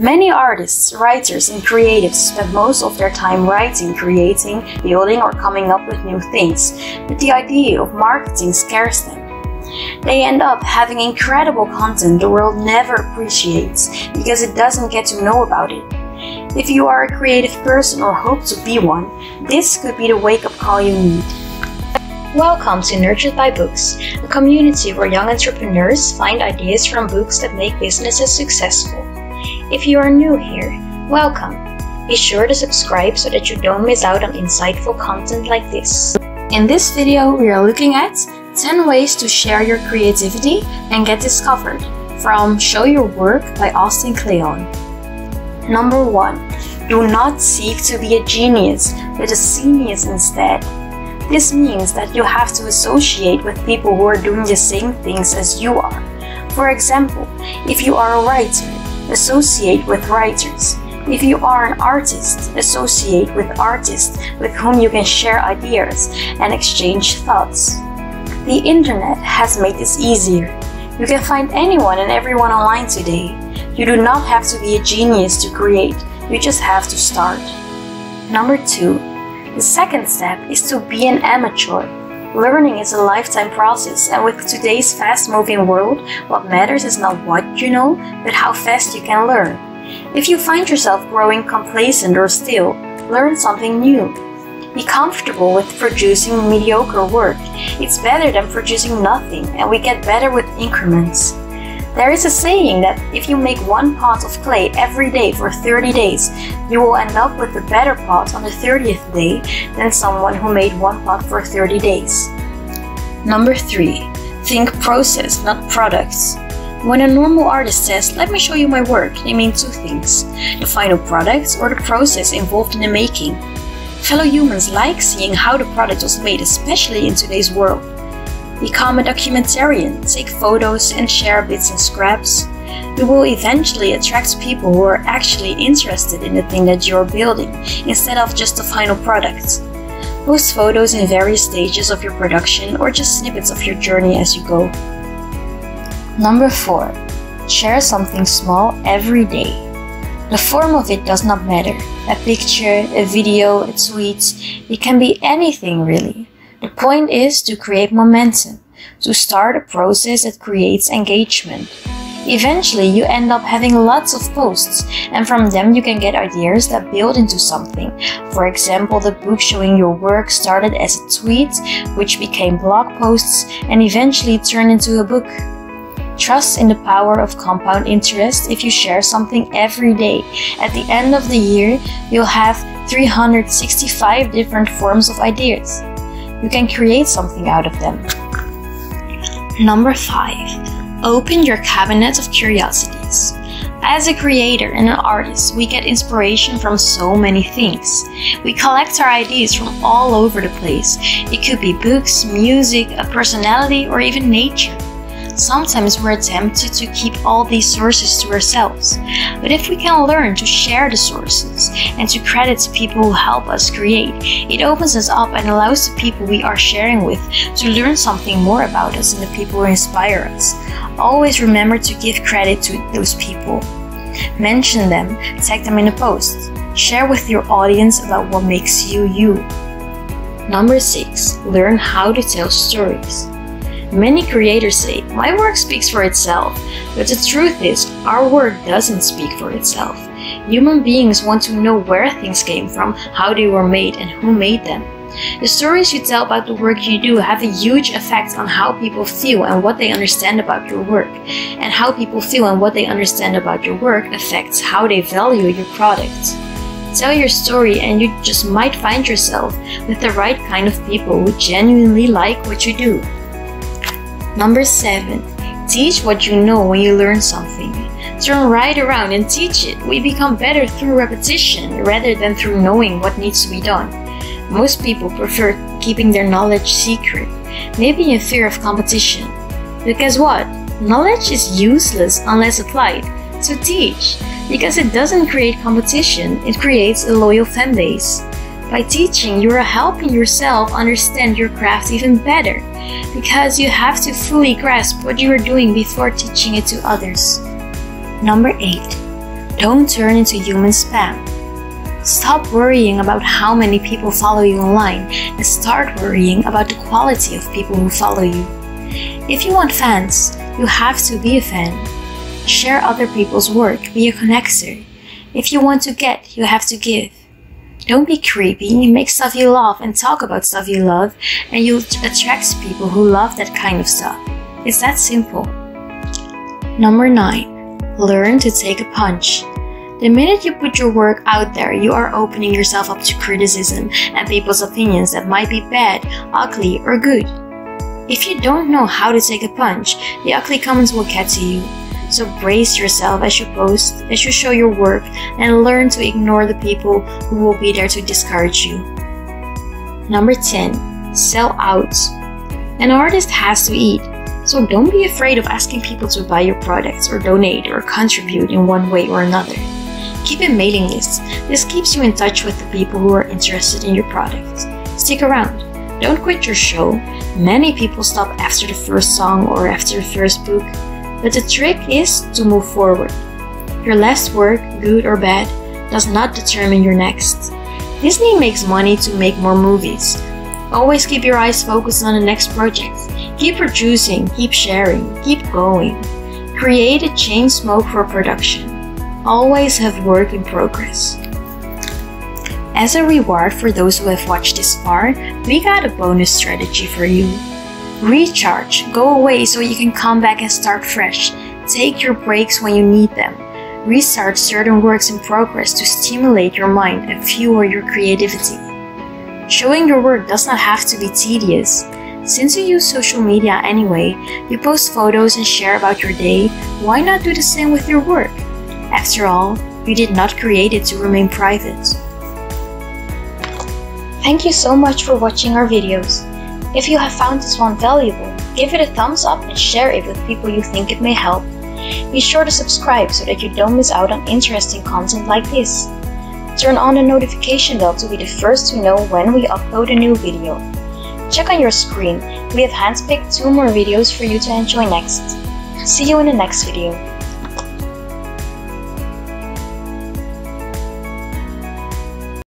Many artists, writers, and creatives spend most of their time writing, creating, building, or coming up with new things, but the idea of marketing scares them. They end up having incredible content the world never appreciates because it doesn't get to know about it. If you are a creative person or hope to be one, this could be the wake up call you need. Welcome to Nurtured by Books, a community where young entrepreneurs find ideas from books that make businesses successful. If you are new here, welcome. Be sure to subscribe so that you don't miss out on insightful content like this. In this video, we are looking at 10 ways to share your creativity and get discovered from Show Your Work by Austin Kleon. Number 1. Do not seek to be a genius, but a scenius instead. This means that you have to associate with people who are doing the same things as you are. For example, if you are a writer, associate with writers. If you are an artist, associate with artists with whom you can share ideas and exchange thoughts. The internet has made this easier. You can find anyone and everyone online today. You do not have to be a genius to create, you just have to start. Number two, the second step is to be an amateur. Learning is a lifetime process, and with today's fast moving world, what matters is not what you know, but how fast you can learn. If you find yourself growing complacent or still, learn something new. Be comfortable with producing mediocre work. It's better than producing nothing, and we get better with increments. There is a saying that if you make one pot of clay every day for 30 days, you will end up with a better pot on the 30th day than someone who made one pot for 30 days. Number 3. Think process, not products. When a normal artist says, let me show you my work, they mean two things, the final product or the process involved in the making. Fellow humans like seeing how the product was made, especially in today's world. Become a documentarian, take photos and share bits and scraps. You will eventually attract people who are actually interested in the thing that you're building, instead of just the final product. Post photos in various stages of your production or just snippets of your journey as you go. Number 4. Share something small every day. The form of it does not matter. A picture, a video, a tweet, it can be anything really. Point is to create momentum, to start a process that creates engagement. Eventually, you end up having lots of posts, and from them you can get ideas that build into something. For example, the book showing your work started as a tweet, which became blog posts, and eventually turned into a book. Trust in the power of compound interest if you share something every day. At the end of the year, you'll have 365 different forms of ideas you can create something out of them. Number 5. Open your cabinet of curiosities. As a creator and an artist, we get inspiration from so many things. We collect our ideas from all over the place. It could be books, music, a personality, or even nature. Sometimes we're tempted to keep all these sources to ourselves. But if we can learn to share the sources and to credit the people who help us create, it opens us up and allows the people we are sharing with to learn something more about us and the people who inspire us. Always remember to give credit to those people. Mention them, tag them in a post. Share with your audience about what makes you you. Number 6. Learn how to tell stories. Many creators say, my work speaks for itself, but the truth is, our work doesn't speak for itself. Human beings want to know where things came from, how they were made, and who made them. The stories you tell about the work you do have a huge effect on how people feel and what they understand about your work. And how people feel and what they understand about your work affects how they value your product. Tell your story and you just might find yourself with the right kind of people who genuinely like what you do. Number 7. Teach what you know when you learn something. Turn right around and teach it. We become better through repetition rather than through knowing what needs to be done. Most people prefer keeping their knowledge secret, maybe in fear of competition. But guess what? Knowledge is useless unless applied. So teach, because it doesn't create competition, it creates a loyal fan base. By teaching, you are helping yourself understand your craft even better, because you have to fully grasp what you are doing before teaching it to others. Number 8. Don't turn into human spam. Stop worrying about how many people follow you online and start worrying about the quality of people who follow you. If you want fans, you have to be a fan. Share other people's work, be a connector. If you want to get, you have to give. Don't be creepy, make stuff you love and talk about stuff you love, and you'll attract people who love that kind of stuff. It's that simple. Number 9. Learn to take a punch. The minute you put your work out there, you are opening yourself up to criticism and people's opinions that might be bad, ugly, or good. If you don't know how to take a punch, the ugly comments will get to you. So brace yourself as you post, as you show your work, and learn to ignore the people who will be there to discourage you. Number 10. Sell out. An artist has to eat, so don't be afraid of asking people to buy your products or donate or contribute in one way or another. Keep a mailing list. This keeps you in touch with the people who are interested in your product. Stick around. Don't quit your show. Many people stop after the first song or after the first book, but the trick is to move forward. Your last work, good or bad, does not determine your next. Disney makes money to make more movies. Always keep your eyes focused on the next project. Keep producing, keep sharing, keep going. Create a chain smoke for production. Always have work in progress. As a reward for those who have watched this far, we got a bonus strategy for you. Recharge, go away so you can come back and start fresh. Take your breaks when you need them. Research certain works in progress to stimulate your mind and fuel your creativity. Showing your work does not have to be tedious. Since you use social media anyway, you post photos and share about your day, why not do the same with your work? After all, you did not create it to remain private. Thank you so much for watching our videos. If you have found this one valuable, give it a thumbs up and share it with people you think it may help. Be sure to subscribe so that you don't miss out on interesting content like this. Turn on the notification bell to be the first to know when we upload a new video. Check on your screen, we have handpicked two more videos for you to enjoy next. See you in the next video.